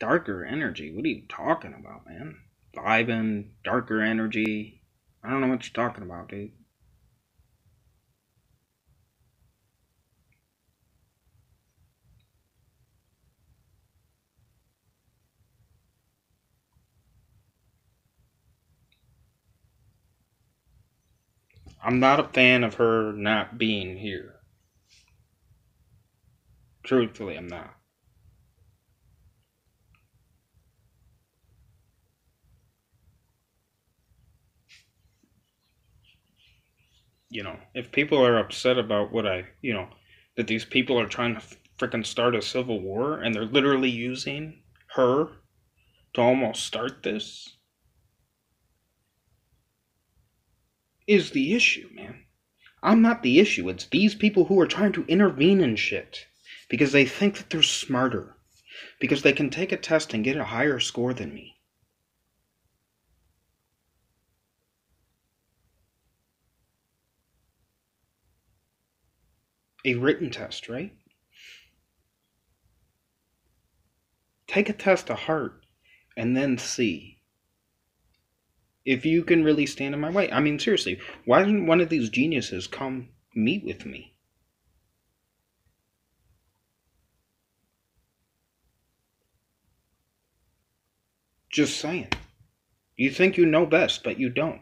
Darker energy? What are you talking about, man? Vibing, darker energy. I don't know what you're talking about, dude. I'm not a fan of her not being here. Truthfully, I'm not. You know, if people are upset about what I, you know, that these people are trying to freaking start a civil war and they're literally using her to almost start this, is the issue, man. I'm not the issue. It's these people who are trying to intervene in shit because they think that they're smarter, because they can take a test and get a higher score than me. A written test, right? Take a test to heart and then see if you can really stand in my way. I mean, seriously, why didn't one of these geniuses come meet with me? Just saying. You think you know best, but you don't.